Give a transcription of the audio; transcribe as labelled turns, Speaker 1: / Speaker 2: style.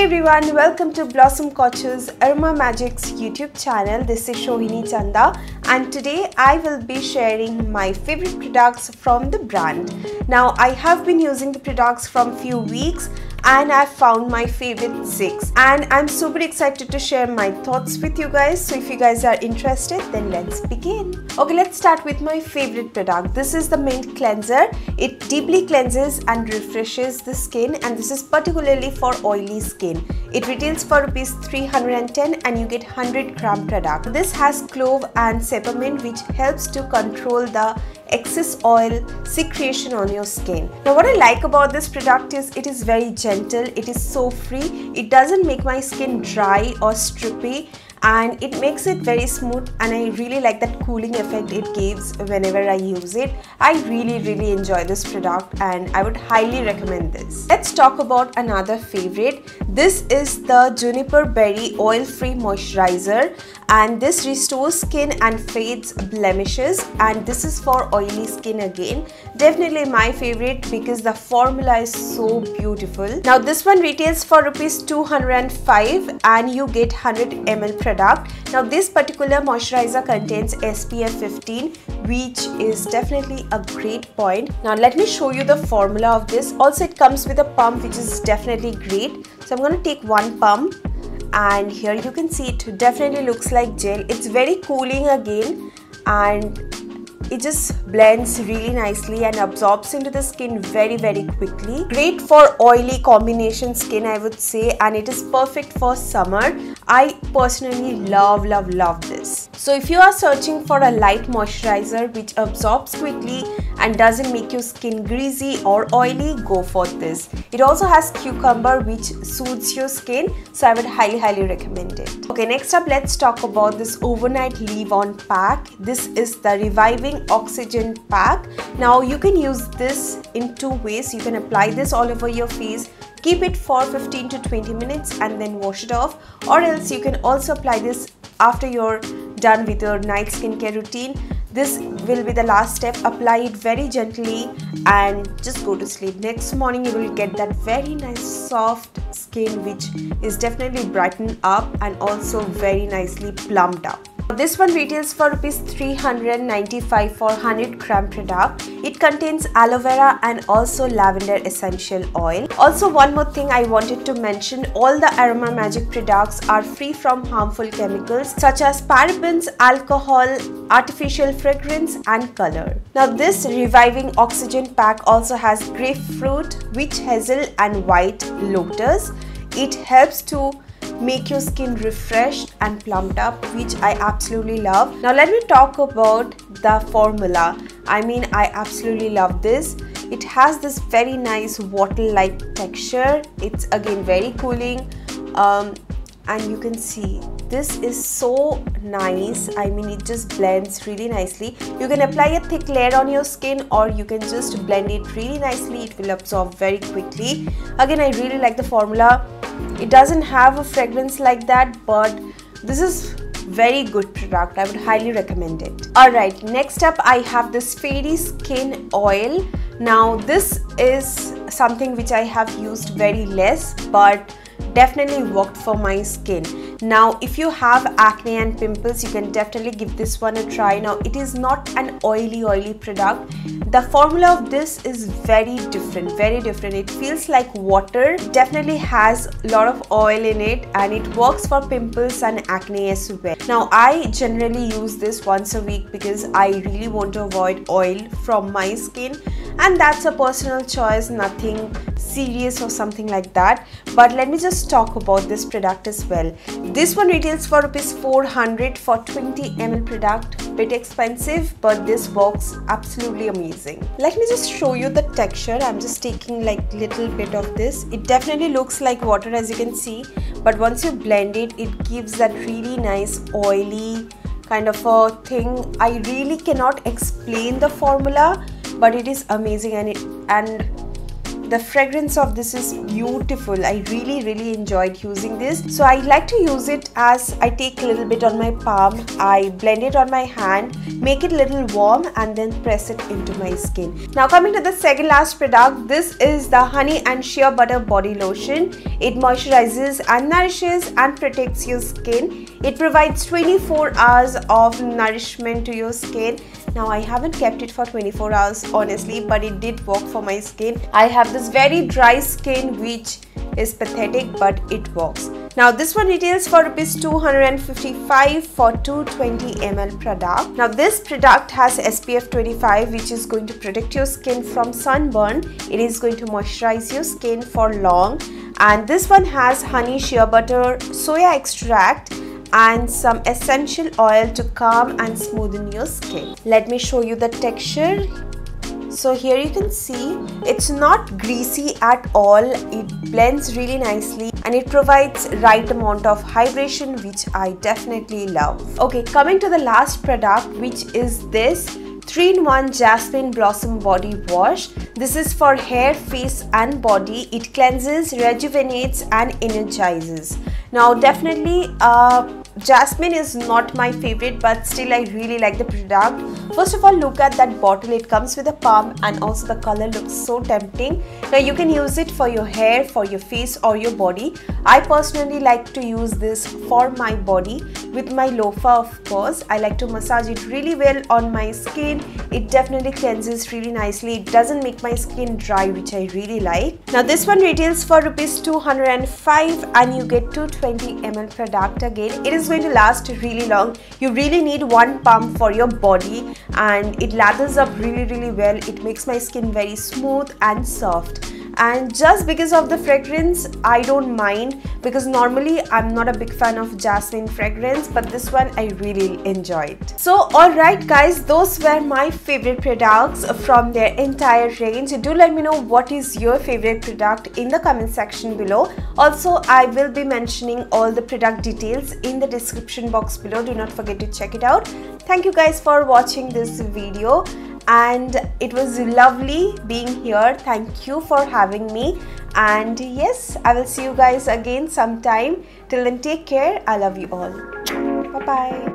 Speaker 1: Hey everyone, welcome to Blossom Kochhar's Aroma Magics YouTube channel. This is Sohini Chanda and today I will be sharing my favorite products from the brand. Now I have been using the products from few weeks and I found my favorite 6 and I'm super excited to share my thoughts with you guys so if you guys are interested then let's begin. Okay let's start with my favorite product. This is the mint cleanser. It deeply cleanses and refreshes the skin and this is particularly for oily skin. It retails for rupees 310 and you get 100 gram product. This has clove and peppermint which helps to control the excess oil secretion on your skin. Now what I like about this product is it is very gentle, it is so free, it doesn't make my skin dry or strippy and it makes it very smooth and I really like that cooling effect it gives whenever I use it. I really really enjoy this product and I would highly recommend this. Let's talk about another favorite. This is the Juniper Berry Oil Free Moisturizer and this restores skin and fades blemishes and this is for oily skin again. Definitely my favorite because the formula is so beautiful. Now this one retails for rupees 205 and you get 100 ml product. Now this particular moisturizer contains SPF 15 which is definitely a great point. Now let me show you the formula of this. Also it comes with a pump which is definitely great. So I'm going to take one pump and here you can see it definitely looks like gel. It's very cooling again and it just blends really nicely and absorbs into the skin very very quickly. Great for oily combination skin i would say and it is perfect for summer. I personally love love love this. So if you are searching for a light moisturizer which absorbs quickly and doesn't make your skin greasy or oily go for this. It also has cucumber which soothes your skin so i would highly highly recommend it. Okay next up let's talk about this overnight leave on pack. This is the reviving oxygen pack. Now you can use this in two ways. You can apply this all over your face keep it for 15 to 20 minutes and then wash it off. Or else you can also apply this after you're done with your night skincare routine this will be the last step. Apply it very gently and just go to sleep. Next morning you will get that very nice soft skin which is definitely brightened up and also very nicely plumped up this one retails for rupees 395 for 100 gram product. It contains aloe vera and also lavender essential oil. Also one more thing I wanted to mention, all the Aroma Magic products are free from harmful chemicals such as parabens, alcohol, artificial fragrance and color. Now this reviving oxygen pack also has grapefruit, witch hazel and white lotus. It helps to make your skin refreshed and plumped up which I absolutely love. Now let me talk about the formula. I mean I absolutely love this. It has this very nice water-like texture. It's again very cooling um, and you can see this is so nice i mean it just blends really nicely you can apply a thick layer on your skin or you can just blend it really nicely it will absorb very quickly again i really like the formula it doesn't have a fragrance like that but this is very good product. I would highly recommend it. All right next up i have this fairy skin oil. Now this is something which i have used very less but definitely worked for my skin now if you have acne and pimples you can definitely give this one a try. Now it is not an oily oily product. The formula of this is very different very different. It feels like water. Definitely has a lot of oil in it and it works for pimples and acne as well. Now i generally use this once a week because i really want to avoid oil from my skin and that's a personal choice nothing serious or something like that. But let me just talk about this product as well. This one retails for rupees 400 for 20 ml product. Bit expensive but this works absolutely amazing. Let me just show you the texture. I'm just taking like little bit of this. It definitely looks like water as you can see. But once you blend it it gives that really nice oily kind of a thing. I really cannot explain the formula but it is amazing and it and the fragrance of this is beautiful. I really really enjoyed using this. So i like to use it as i take a little bit on my palm. I blend it on my hand make it a little warm and then press it into my skin. Now coming to the second last product this is the honey and shea butter body lotion. It moisturizes and nourishes and protects your skin it provides 24 hours of nourishment to your skin now I haven't kept it for 24 hours honestly but it did work for my skin. I have this very dry skin which is pathetic but it works. Now this one retails for rupees 255 for 220 ml product. Now this product has SPF 25 which is going to protect your skin from sunburn. It is going to moisturize your skin for long and this one has honey shea butter soya extract and some essential oil to calm and smoothen your skin. Let me show you the texture. So here you can see it's not greasy at all. It blends really nicely and it provides right amount of hydration which I definitely love. Okay, coming to the last product which is this 3-in-1 Jasmine Blossom Body Wash. This is for hair, face and body. It cleanses, rejuvenates and energizes. Now definitely uh, Jasmine is not my favorite but still I really like the product. First of all look at that bottle it comes with a pump and also the color looks so tempting. Now you can use it for your hair, for your face or your body. I personally like to use this for my body with my loofah of course. I like to massage it really well on my skin. It definitely cleanses really nicely. It doesn't make my skin dry which I really like. Now this one retails for rupees 205 and you get 220 ml product again. It is going to last really long you really need one pump for your body and it lathers up really really well it makes my skin very smooth and soft and just because of the fragrance I don't mind because normally I'm not a big fan of jasmine fragrance but this one I really enjoyed. So alright guys those were my favorite products from their entire range. Do let me know what is your favorite product in the comment section below. Also I will be mentioning all the product details in the description box below. Do not forget to check it out. Thank you guys for watching this video and it was lovely being here. Thank you for having me. And yes i will see you guys again sometime. Till then take care. I love you all. Bye bye